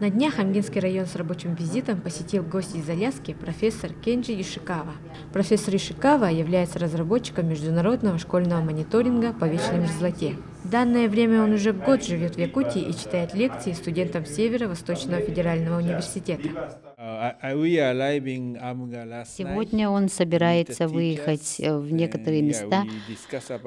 На днях Амгинский район с рабочим визитом посетил гость из Аляски профессор Кенджи Ишикава. Профессор Ишикава является разработчиком международного школьного мониторинга по вечной мерзлоте. В данное время он уже год живет в Якутии и читает лекции студентам Северо-Восточного федерального университета. Сегодня он собирается выехать в некоторые места,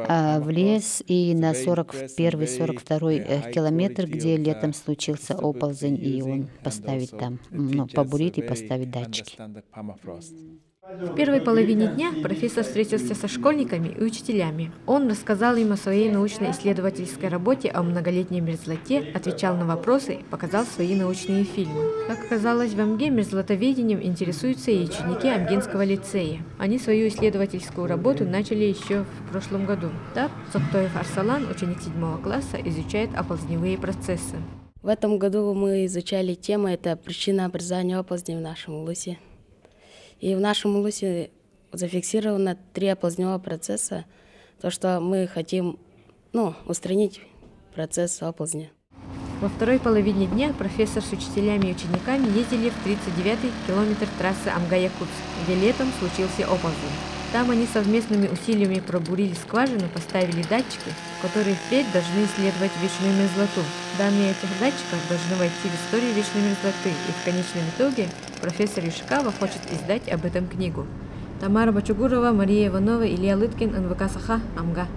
а, в лес и на 41-42 э, километр, где летом случился оползень, и он поставит там, ну, побурит и поставит датчики. В первой половине дня профессор встретился со школьниками и учителями. Он рассказал им о своей научно-исследовательской работе о многолетней мерзлоте, отвечал на вопросы, показал свои научные фильмы. Как оказалось, в МГ мерзлотоведением интересуются и ученики Амгенского лицея. Они свою исследовательскую работу начали еще в прошлом году. Так, Цоктоев Арсалан, ученик седьмого класса, изучает оползневые процессы. В этом году мы изучали тему «Это причина образования оползней в нашем улусе». И в нашем улусе зафиксировано три оползневого процесса, то, что мы хотим ну, устранить процесс оползня. Во второй половине дня профессор с учителями и учениками ездили в 39-й километр трассы Амга-Якутск, где летом случился оползень. Там они совместными усилиями пробурили скважину, поставили датчики, которые впредь должны исследовать вечную мерзлоту. Данные этих датчиков должны войти в историю вечной мерзлоты, и в конечном итоге профессор Ишикава хочет издать об этом книгу. Тамара Бачугурова, Мария Иванова, Илья Лыткин, НВК Саха, Амга.